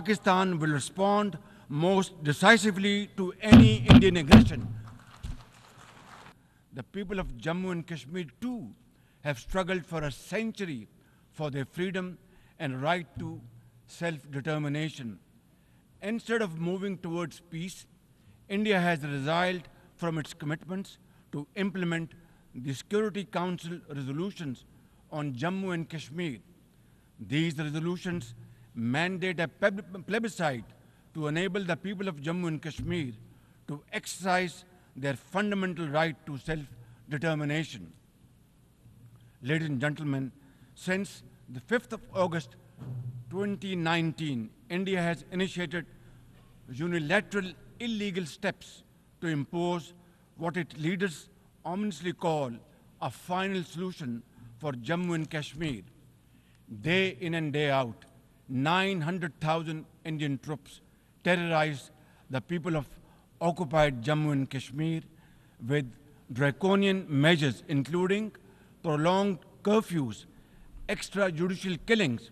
Pakistan will respond most decisively to any Indian aggression. The people of Jammu and Kashmir too have struggled for a century for their freedom and right to self-determination. Instead of moving towards peace, India has resiled from its commitments to implement the Security Council resolutions on Jammu and Kashmir. These resolutions mandate a plebiscite to enable the people of Jammu and Kashmir to exercise their fundamental right to self-determination. Ladies and gentlemen, since the 5th of August 2019, India has initiated unilateral illegal steps to impose what its leaders ominously call a final solution for Jammu and Kashmir. Day in and day out, 900,000 Indian troops terrorized the people of occupied Jammu and Kashmir with draconian measures, including prolonged curfews, extrajudicial killings,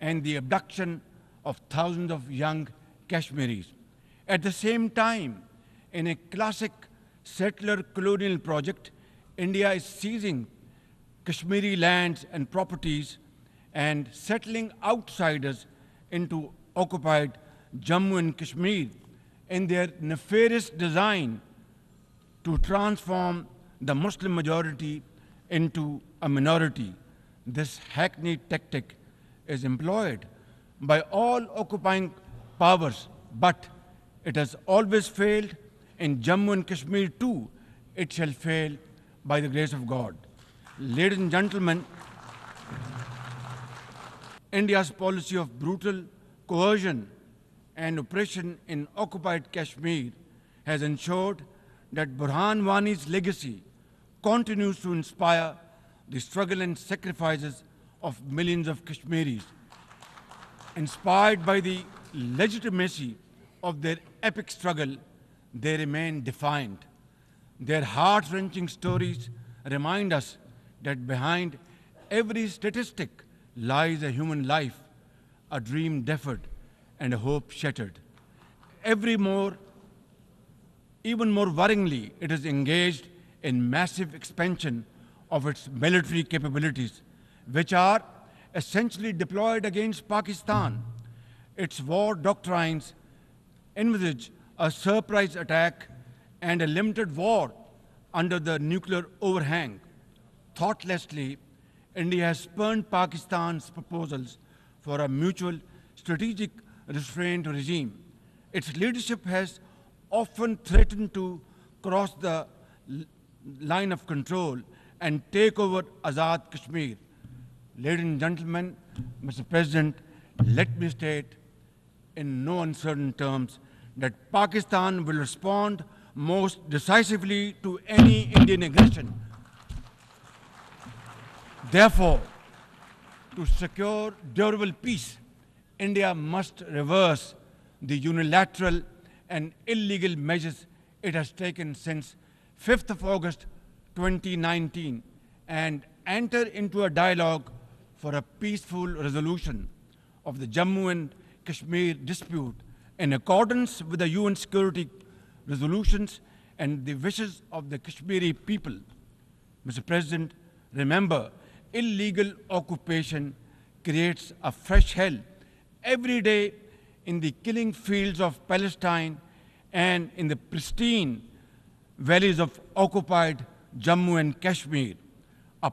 and the abduction of thousands of young Kashmiris. At the same time, in a classic settler colonial project, India is seizing Kashmiri lands and properties and settling outsiders into occupied Jammu and Kashmir in their nefarious design to transform the Muslim majority into a minority. This hackneyed tactic is employed by all occupying powers, but it has always failed in Jammu and Kashmir too. It shall fail by the grace of God. Ladies and gentlemen, India's policy of brutal coercion and oppression in occupied Kashmir has ensured that Burhan Wani's legacy continues to inspire the struggle and sacrifices of millions of Kashmiris. Inspired by the legitimacy of their epic struggle, they remain defiant. Their heart-wrenching stories remind us that behind every statistic lies a human life, a dream deferred, and a hope shattered. Every more, even more worryingly, it is engaged in massive expansion of its military capabilities, which are essentially deployed against Pakistan. Its war doctrines envisage a surprise attack and a limited war under the nuclear overhang. Thoughtlessly, India has spurned Pakistan's proposals for a mutual strategic restraint regime. Its leadership has often threatened to cross the line of control and take over Azad Kashmir. Ladies and gentlemen, Mr. President, let me state in no uncertain terms that Pakistan will respond most decisively to any Indian aggression. Therefore, to secure durable peace, India must reverse the unilateral and illegal measures it has taken since 5th of August 2019 and enter into a dialogue for a peaceful resolution of the Jammu and Kashmir dispute in accordance with the UN security resolutions and the wishes of the Kashmiri people. Mr. President, remember, illegal occupation creates a fresh hell every day in the killing fields of Palestine and in the pristine valleys of occupied Jammu and Kashmir.